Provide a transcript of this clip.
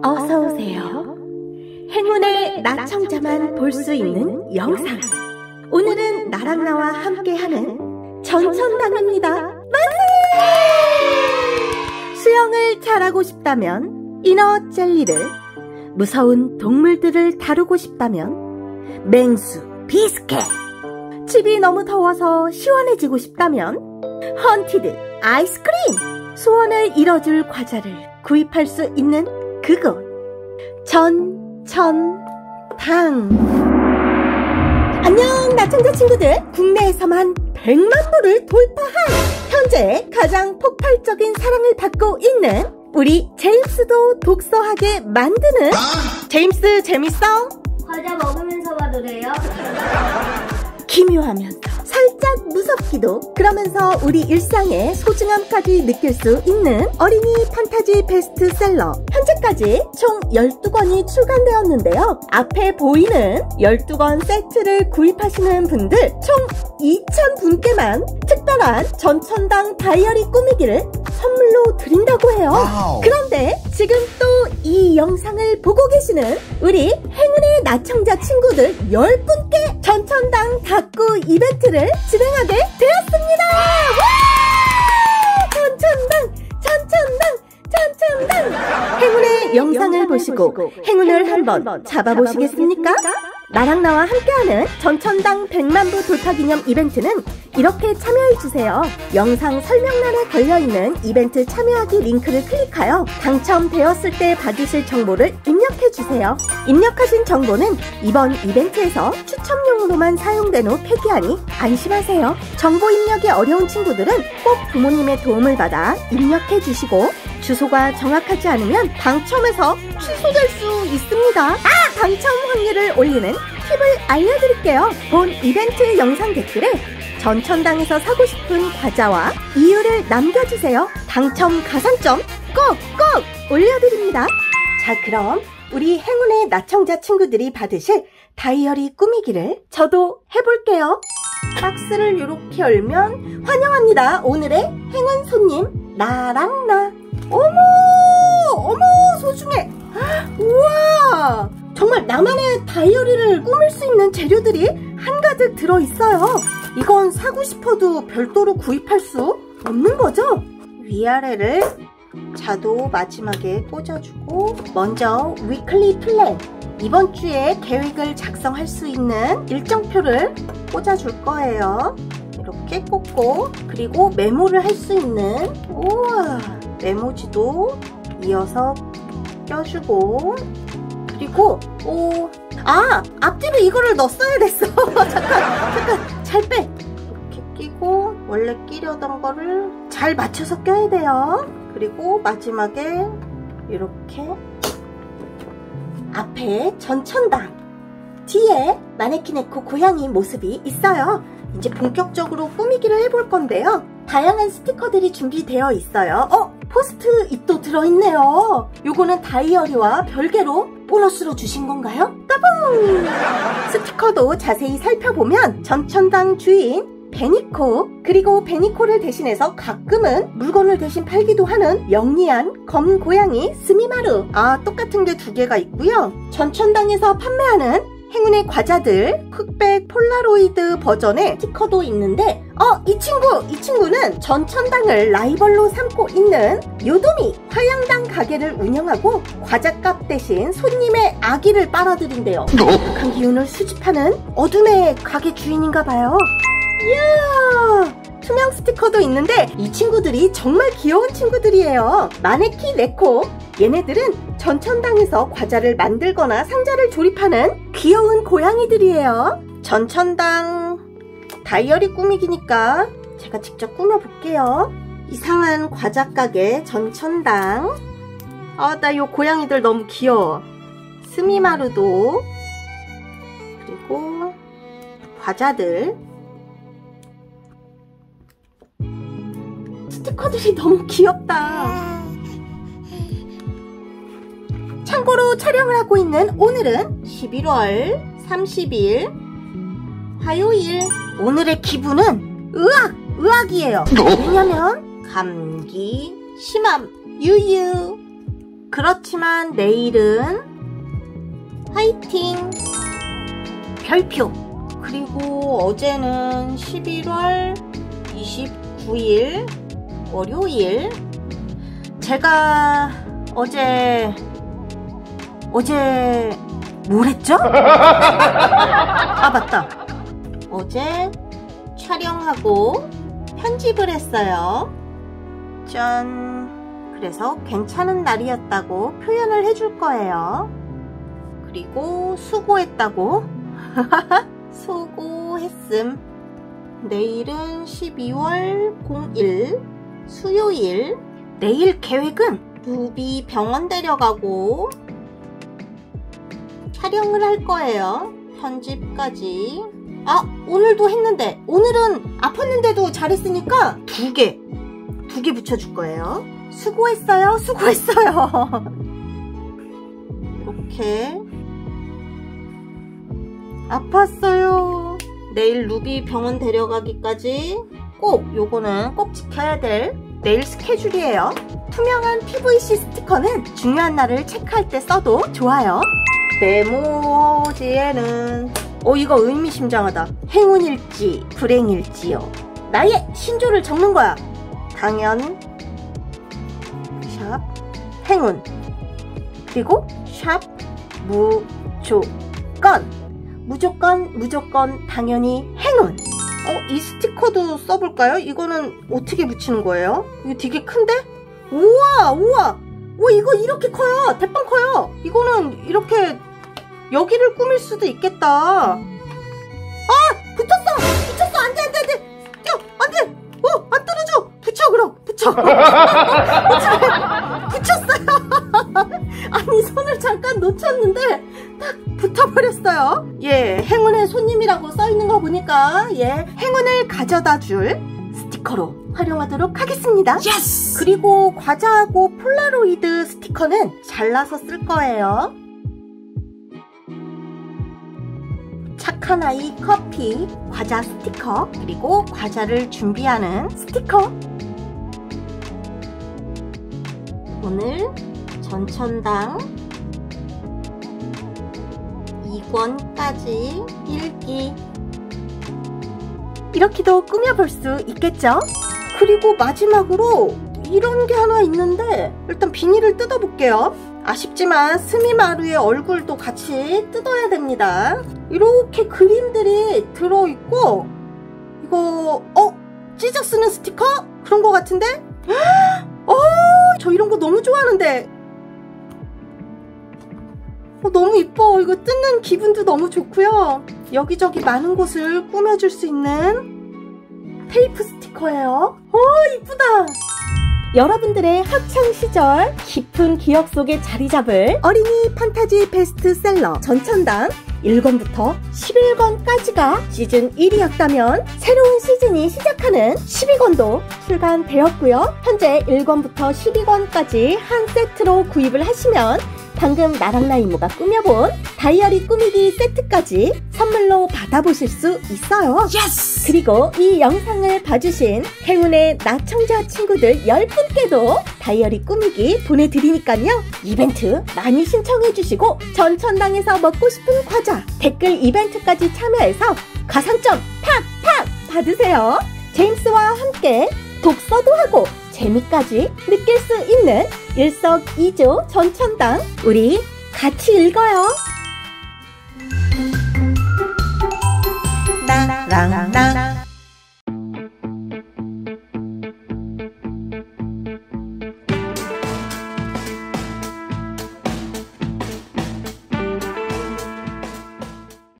어서 오세요. 행운의 나청자만 볼 수 있는 영상. 오늘은 나랑 나와 함께하는 전천당입니다. 만세! 수영을 잘하고 싶다면 이너 젤리를, 무서운 동물들을 다루고 싶다면 맹수, 비스켓. 집이 너무 더워서 시원해지고 싶다면 헌티드, 아이스크림. 소원을 이뤄줄 과자를 구입할 수 있는 그곳 전, 천, 당 안녕 나청자 친구들 국내에서만 100만 부를 돌파한 현재 가장 폭발적인 사랑을 받고 있는 우리 제임스도 독서하게 만드는 제임스 재밌어? 과자 먹으면서 봐도 돼요? 기묘하면서 살짝 무섭기도 그러면서 우리 일상의 소중함까지 느낄 수 있는 어린이 판타지 베스트셀러 현재 까지 총 12권이 출간되었는데요 앞에 보이는 12권 세트를 구입하시는 분들 총 2,000분께만 특별한 전천당 다이어리 꾸미기를 선물로 드린다고 해요 wow. 그런데 지금 또 이 영상을 보고 계시는 우리 행운의 나청자 친구들 10분께 전천당 다꾸 이벤트를 진행하게 되었습니다. 와! 전천당, 영상을 보시고 행운을 한번 잡아보시겠습니까? 나랑 나와 함께하는 전천당 100만부 돌파 기념 이벤트는 이렇게 참여해주세요. 영상 설명란에 걸려있는 이벤트 참여하기 링크를 클릭하여 당첨되었을 때 받으실 정보를 입력해주세요. 입력하신 정보는 이번 이벤트에서 추첨용으로만 사용된 후 폐기하니 안심하세요. 정보 입력이 어려운 친구들은 꼭 부모님의 도움을 받아 입력해주시고 주소가 정확하지 않으면 당첨에서 취소될 수 있습니다. 아! 당첨 확률을 올리는 팁을 알려드릴게요. 본 이벤트 영상 댓글에 전천당에서 사고 싶은 과자와 이유를 남겨주세요. 당첨 가산점 꼭꼭 올려드립니다. 자, 그럼 우리 행운의 나청자 친구들이 받으실 다이어리 꾸미기를 저도 해볼게요. 박스를 이렇게 열면 환영합니다. 오늘의 행운 손님 나랑 나. 어머, 어머 소중해. 우와, 정말 나만의 다이어리를 꾸밀 수 있는 재료들이 한가득 들어있어요. 이건 사고 싶어도 별도로 구입할 수 없는 거죠? 위아래를 자도 마지막에 꽂아주고 먼저 weekly plan 이번 주에 계획을 작성할 수 있는 일정표를 꽂아줄 거예요. 이렇게 꽂고 그리고 메모를 할 수 있는 우와 메모지도 이어서 껴주고 그리고 오, 아 앞뒤로 이거를 넣었어야 됐어. 잠깐 잠깐 잘 빼. 이렇게 끼고 원래 끼려던 거를 잘 맞춰서 껴야 돼요 그리고 마지막에 이렇게 앞에 전천당 뒤에 まねきねこ 고양이 모습이 있어요 이제 본격적으로 꾸미기를 해볼 건데요 다양한 스티커들이 준비되어 있어요 어? 포스트잇도 들어있네요 요거는 다이어리와 별개로 보너스로 주신 건가요? 따봉! 스티커도 자세히 살펴보면 전천당 주인 베니코 그리고 베니코를 대신해서 가끔은 물건을 대신 팔기도 하는 영리한 검 고양이 스미마루. 아 똑같은 게 두 개가 있고요. 전천당에서 판매하는 행운의 과자들 흑백 폴라로이드 버전의 스티커도 있는데 어 이 친구 이 친구는 전천당을 라이벌로 삼고 있는 요도미 화양당 가게를 운영하고 과자값 대신 손님의 아기를 빨아들인대요. 극한 기운을 수집하는 어둠의 가게 주인인가 봐요 이야 투명 스티커도 있는데 이 친구들이 정말 귀여운 친구들이에요. 마네키 네코. 얘네들은 전천당에서 과자를 만들거나 상자를 조립하는 귀여운 고양이들이에요. 전천당. 다이어리 꾸미기니까 제가 직접 꾸며볼게요. 이상한 과자 가게 전천당. 아나 요 고양이들 너무 귀여워. 스미마루도. 그리고 과자들 스티커들이 너무 귀엽다. 참고로 촬영을 하고 있는 오늘은 11월 30일 화요일. 오늘의 기분은 의학, 의학이에요. 왜냐면 감기, 심함, 유유. 그렇지만 내일은 화이팅! 별표! 그리고 어제는 11월 29일 월요일. 제가 어제 어제 뭘 했죠? 아 맞다. 어제 촬영하고 편집을 했어요. 짠. 그래서 괜찮은 날이었다고 표현을 해줄 거예요. 그리고 수고했다고. 수고했음. 내일은 12월 01 수요일 내일 계획은 루비 병원 데려가고 촬영을 할 거예요. 편집까지. 아 오늘도 했는데. 오늘은 아팠는데도 잘했으니까 두 개 두 개 붙여줄 거예요. 수고했어요. 수고했어요. 이렇게 아팠어요. 내일 루비 병원 데려가기까지 꼭 요거는 꼭 지켜야 될 내일 스케줄이에요. 투명한 PVC 스티커는 중요한 날을 체크할 때 써도 좋아요. 메모지에는 어 이거 의미심장하다. 행운일지 불행일지요. 나의 신조를 적는 거야. 당연. 샵 행운. 그리고 샵 무조건. 무조건 무조건 당연히 행운 어, 이 스티커도 써볼까요? 이거는 어떻게 붙이는 거예요? 이거 되게 큰데? 우와 우와! 와 이거 이렇게 커요! 대빵 커요! 이거는 이렇게 여기를 꾸밀 수도 있겠다. 아 붙었어! 붙였어! 안돼 안돼 안돼! 야 안돼! 어안 떨어져! 붙여 그럼! 붙여! 붙였어요! 아니 손을 잠깐 놓쳤는데 버렸어요. 예 행운의 손님이라고 써있는 거 보니까 예 행운을 가져다 줄 스티커로 활용하도록 하겠습니다. yes! 그리고 과자하고 폴라로이드 스티커는 잘라서 쓸 거예요. 착한 아이 커피 과자 스티커 그리고 과자를 준비하는 스티커. 오늘 전천당 2 권까지 읽기 이렇게도 꾸며볼 수 있겠죠? 그리고 마지막으로 이런 게 하나 있는데 일단 비닐을 뜯어볼게요 아쉽지만 스미마루의 얼굴도 같이 뜯어야 됩니다 이렇게 그림들이 들어있고 이거 어? 찢어 쓰는 스티커? 그런 거 같은데? 어, 저 이런 거 너무 좋아하는데 어, 너무 이뻐. 이거 뜯는 기분도 너무 좋고요. 여기저기 많은 곳을 꾸며줄 수 있는 테이프 스티커예요. 어 이쁘다. 여러분들의 학창시절 깊은 기억 속에 자리 잡을 어린이 판타지 베스트셀러 전천당 1권부터 11권까지가 시즌 1이었다면 새로운 시즌이 시작하는 12권도 출간되었고요. 현재 1권부터 12권까지 한 세트로 구입을 하시면 방금 나랑 나 이모가 꾸며본 다이어리 꾸미기 세트까지 선물로 받아보실 수 있어요. Yes! 그리고 이 영상을 봐주신 행운의 나청자 친구들 10분께도 다이어리 꾸미기 보내드리니까요. 이벤트 많이 신청해주시고 전천당에서 먹고 싶은 과자 댓글 이벤트까지 참여해서 가산점 팍팍 받으세요. 제임스와 함께 독서도 하고 재미까지 느낄 수 있는 일석이조 전천당 우리 같이 읽어요. 나랑 나